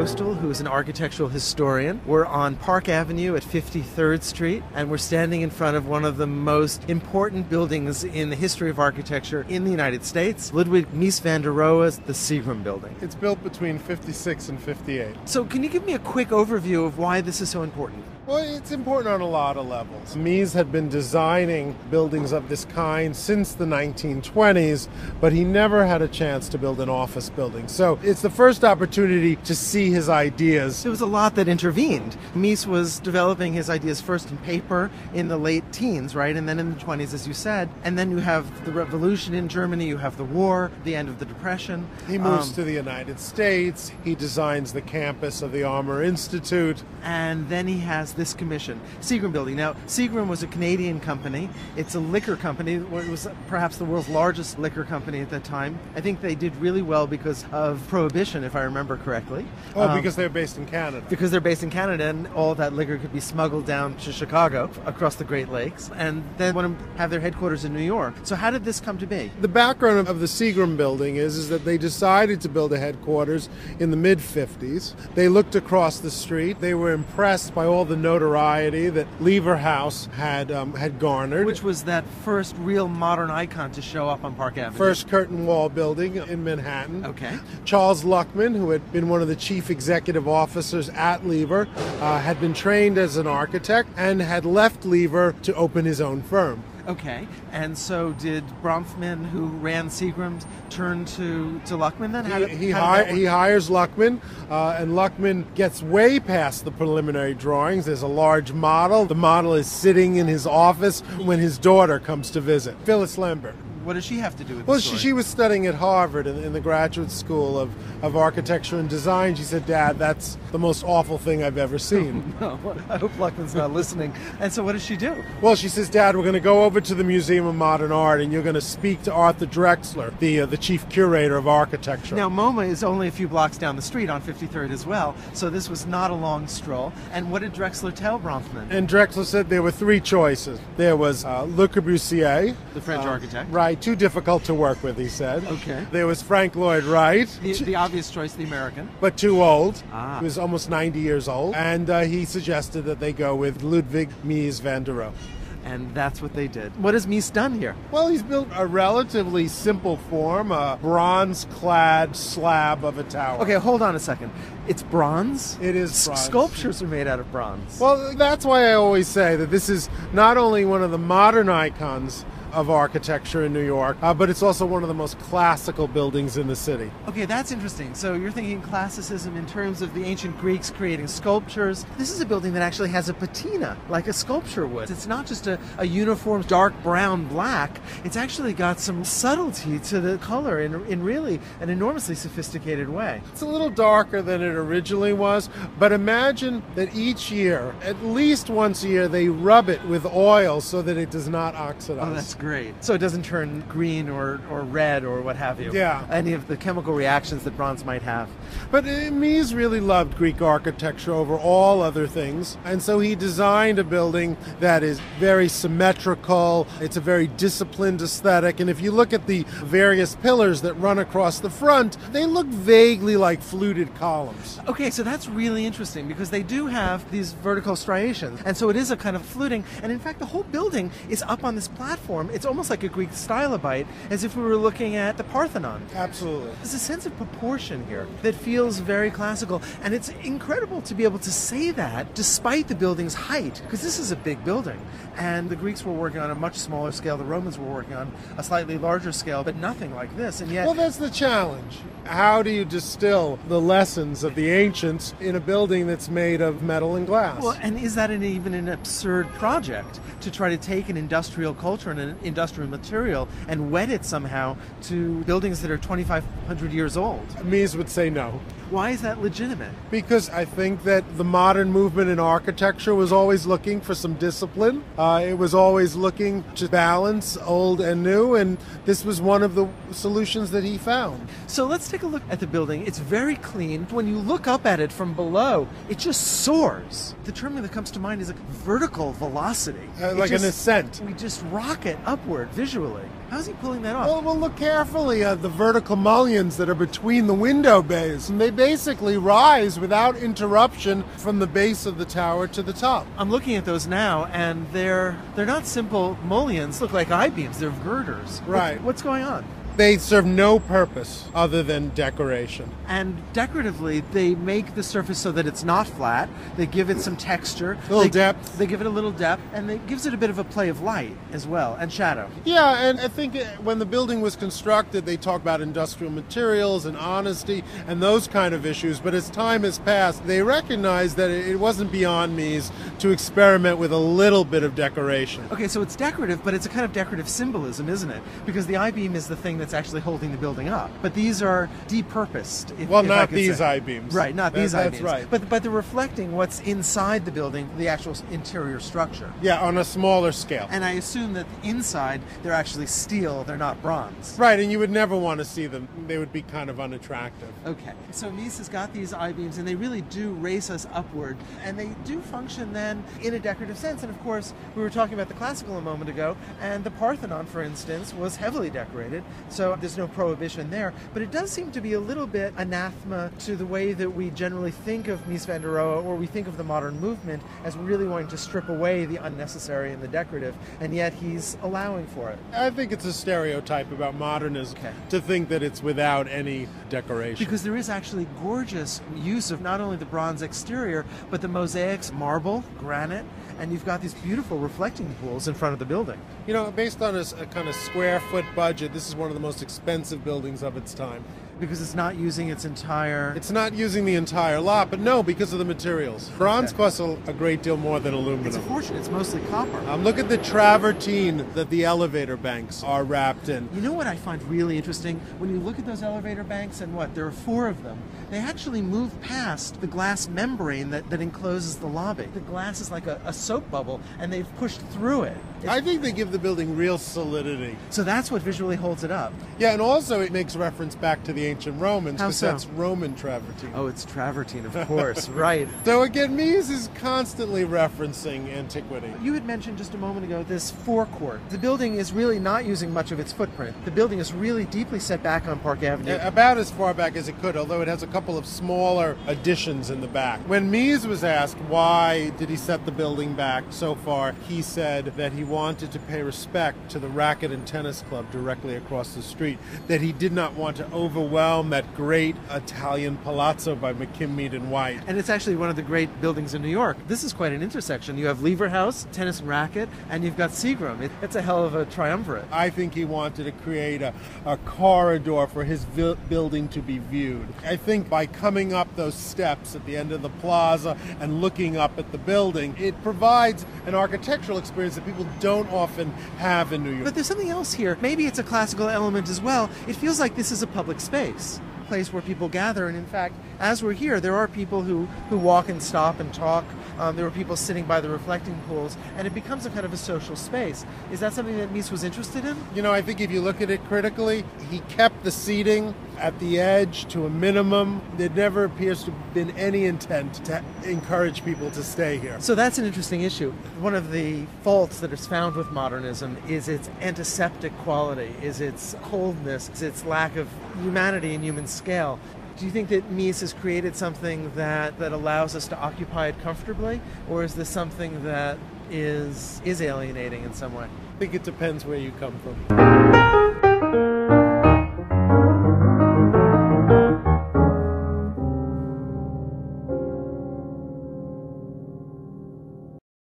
Coastal, who is an architectural historian. We're on Park Avenue at 53rd Street, and we're standing in front of one of the most important buildings in the history of architecture in the United States, Ludwig Mies van der Rohe's the Seagram Building. It's built between 56 and 58. So, can you give me a quick overview of why this is so important? Well, it's important on a lot of levels. Mies had been designing buildings of this kind since the 1920s, but he never had a chance to build an office building. So it's the first opportunity to see his ideas. There was a lot that intervened. Mies was developing his ideas first in paper in the late teens, right? And then in the 20s, as you said. And then you have the revolution in Germany, you have the war, the end of the Depression. He moves um, to the United States, he designs the campus of the Armour Institute. And then he has this commission, Seagram Building. Now, Seagram was a Canadian company. It's a liquor company. It was perhaps the world's largest liquor company at that time. I think they did really well because of prohibition, if I remember correctly. Oh, um, because they're based in Canada. Because they're based in Canada, and all that liquor could be smuggled down to Chicago across the Great Lakes, and then want to have their headquarters in New York. So, how did this come to be? The background of the Seagram Building is, is that they decided to build a headquarters in the mid 50s. They looked across the street. They were impressed by all the notoriety that Lever House had um, had garnered, which was that first real modern icon to show up on Park Avenue. First curtain wall building in Manhattan. Okay. Charles Luckman, who had been one of the chief executive officers at Lever, uh, had been trained as an architect and had left Lever to open his own firm. Okay, and so did Bronfman, who ran Seagrams, turn to, to Luckman then? How he, did, he, hi- he hires Luckman, uh, and Luckman gets way past the preliminary drawings. There's a large model. The model is sitting in his office when his daughter comes to visit, Phyllis Lambert. What does she have to do with well, she, she, was studying at Harvard in, in, the graduate school of, of architecture and design. She said, Dad, that's the most awful thing I've ever seen. no, I hope Luckman's not listening. And so what does she do? Well, she says, Dad, we're going to go over to the Museum of Modern Art and you're going to speak to Arthur Drexler, the, uh, the chief curator of architecture. Now, MoMA is only a few blocks down the street on 53rd as well, so this was not a long stroll. And what did Drexler tell Bronfman? And Drexler said there were three choices. There was uh, Le Corbusier, the French uh, architect. Right too difficult to work with, he said. Okay. There was Frank Lloyd Wright. The, the obvious choice, the American. But too old. Ah. He was almost 90 years old. And uh, he suggested that they go with Ludwig Mies van der Rohe and that's what they did. What has Mies done here? Well, he's built a relatively simple form, a bronze clad slab of a tower. Okay, hold on a second. It's bronze? It is bronze. Sculptures are made out of bronze. Well, that's why I always say that this is not only one of the modern icons of architecture in New York, uh, but it's also one of the most classical buildings in the city. Okay, that's interesting. So you're thinking classicism in terms of the ancient Greeks creating sculptures. This is a building that actually has a patina, like a sculpture would. It's not just a, a uniform dark brown black, it's actually got some subtlety to the color in, in really an enormously sophisticated way. It's a little darker than it originally was, but imagine that each year, at least once a year, they rub it with oil so that it does not oxidize. Oh, that's great. So it doesn't turn green or, or red or what have you. Yeah. Any of the chemical reactions that bronze might have. But uh, Mies really loved Greek architecture over all other things. And so he designed a building that is very symmetrical. It's a very disciplined aesthetic. And if you look at the various pillars that run across the front, they look vaguely like fluted columns. Okay, so that's really interesting because they do have these vertical striations. And so it is a kind of fluting. And in fact, the whole building is up on this platform it's almost like a Greek stylobate, as if we were looking at the Parthenon. Absolutely. There's a sense of proportion here that feels very classical, and it's incredible to be able to say that despite the building's height, because this is a big building. And the Greeks were working on a much smaller scale, the Romans were working on a slightly larger scale, but nothing like this. And yet. Well, that's the challenge. How do you distill the lessons of the ancients in a building that's made of metal and glass? Well, and is that an, even an absurd project to try to take an industrial culture and an industrial material and wed it somehow to buildings that are 2,500 years old? Mies would say no. Why is that legitimate? Because I think that the modern movement in architecture was always looking for some discipline. Uh, it was always looking to balance old and new, and this was one of the solutions that he found. So let's take a look at the building. It's very clean. When you look up at it from below, it just soars. The term that comes to mind is a vertical velocity. Uh, like just, an ascent. We just rocket upward visually. How's he pulling that off? Well, we'll look carefully at the vertical mullions that are between the window bays. And they basically rise without interruption from the base of the tower to the top. I'm looking at those now, and they're they're not simple mullions. Look like I beams. They're girders. Right. What- what's going on? They serve no purpose other than decoration. And decoratively, they make the surface so that it's not flat. They give it some texture, A little they, depth. They give it a little depth, and it gives it a bit of a play of light as well and shadow. Yeah, and I think uh, when the building was constructed, they talked about industrial materials and honesty and those kind of issues. But as time has passed, they recognized that it wasn't beyond Mies to experiment with a little bit of decoration. Okay, so it's decorative, but it's a kind of decorative symbolism, isn't it? Because the I beam is the thing that's actually holding the building up. But these are depurposed. If, Well, if not these say. I-beams. Right, not That- these that's beams. right. But but they're reflecting what's inside the building, the actual interior structure. Yeah, on a smaller scale. And I assume that inside they're actually steel, they're not bronze. Right, and you would never want to see them. They would be kind of unattractive. Okay, so Mies has got these I beams, and they really do race us upward, and they do function then in a decorative sense. And of course, we were talking about the classical a moment ago, and the Parthenon, for instance, was heavily decorated, so there's no prohibition there. But it does seem to be a little bit anathema to the way that we generally think of Mies van der Rohe, or we think of the modern movement as really wanting to strip away the unnecessary and the decorative, and yet he's allowing for it. I think it's a stereotype about modernism Okay. to think that it's without any decoration. Because there is actually gorgeous use of not only the bronze exterior, but the mosaics, marble, granite, and you've got these beautiful reflecting pools in front of the building. You know, based on a, a kind of square foot budget, this is one of the most expensive buildings of its time. Because it's not using its entire. It's not using the entire lot, but no, because of the materials. Bronze Okay. costs a, a great deal more than aluminum. It's a fortune. It's mostly copper. Um, look at the travertine that the elevator banks are wrapped in. You know what I find really interesting? When you look at those elevator banks, and what, there are four of them, they actually move past the glass membrane that, that encloses the lobby. The glass is like a, a soap bubble, and they've pushed through it. It's- I think they give the building real solidity. so that's what visually holds it up. Yeah, and also it makes reference back to the ancient Romans because so? that's Roman travertine. Oh, it's travertine, of course, right. So again, Mies is constantly referencing antiquity. You had mentioned just a moment ago this forecourt. The building is really not using much of its footprint. The building is really deeply set back on Park Avenue. Uh, About as far back as it could, although it has a couple of smaller additions in the back. When Mies was asked why did he set the building back so far, he said that he wanted to pay respect to the racquet and tennis club directly across the street, that he did not want to overwhelm that great Italian palazzo by McKim, Mead and White. And it's actually one of the great buildings in New York. This is quite an intersection. You have Lever House, Tennis and Racquet, and you've got Seagram. It, it's a hell of a triumvirate. I think he wanted to create a, a corridor for his vi- building to be viewed. I think by coming up those steps at the end of the plaza and looking up at the building, it provides an architectural experience that people don't often have in New York. But there's something else here. Maybe it's a classical element as well. It feels like this is a public space. Place where people gather, and in fact, as we're here, there are people who, who walk and stop and talk. Um, there were people sitting by the reflecting pools, and it becomes a kind of a social space. Is that something that Mies was interested in? You know, I think if you look at it critically, he kept the seating at the edge to a minimum. There never appears to have been any intent to encourage people to stay here. So that's an interesting issue. One of the faults that is found with modernism is its antiseptic quality, is its coldness, is its lack of humanity and human scale. Do you think that Mies has created something that, that allows us to occupy it comfortably, or is this something that is is alienating in some way? I think it depends where you come from.